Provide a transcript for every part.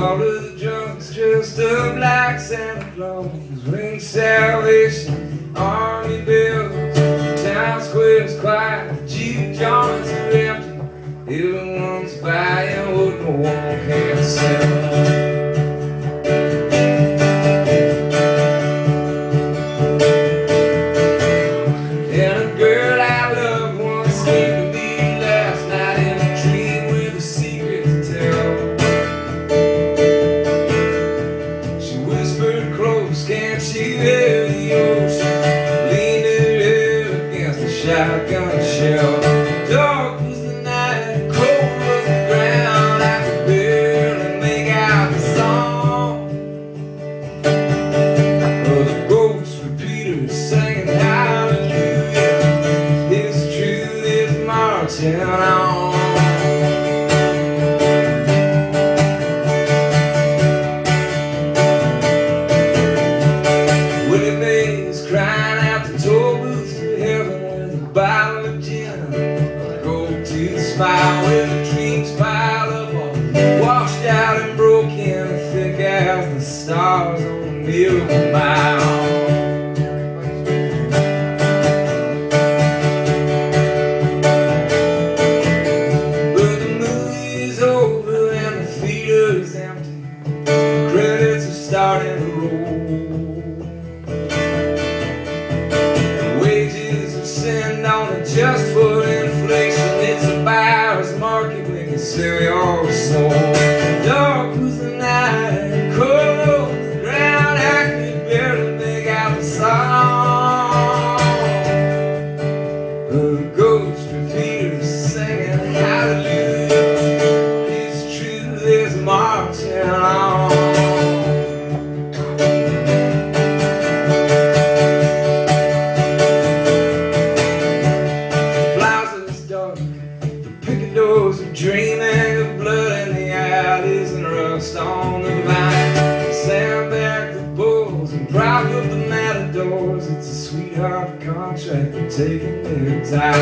All of the drunks dressed up like Santa Claus Ring salvation, where the dreams pile up all washed out and broken, thick as the stars on a miracle mile. When sweetheart contract for taking their time.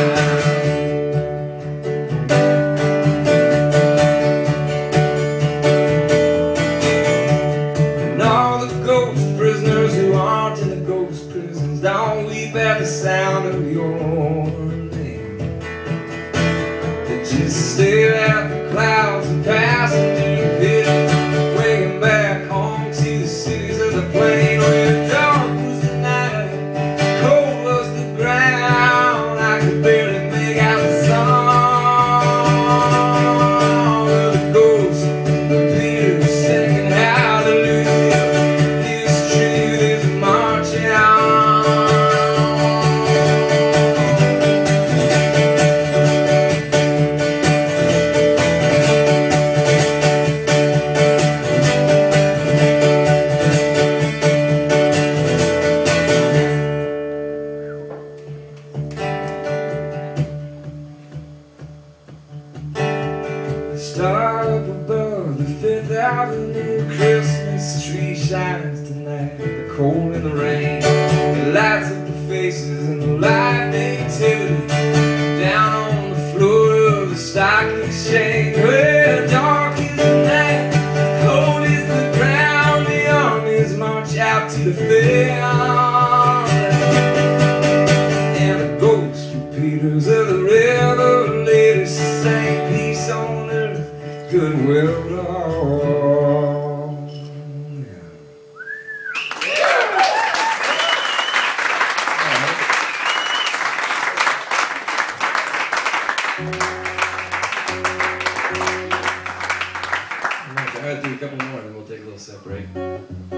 And all the ghost prisoners who aren't in the ghost prisons don't weep at the sound of your name. They just stare at the clouds and pass make out Avenue Christmas tree shines tonight. The cold and the rain, it lights up the faces and the live nativity. Down on the floor of the stock exchange, well, dark is the night, cold is the ground. The armies march out to the field. And the ghost repeaters of the revelators sang peace on earth, goodwill to all. A couple more, and then we'll take a little break.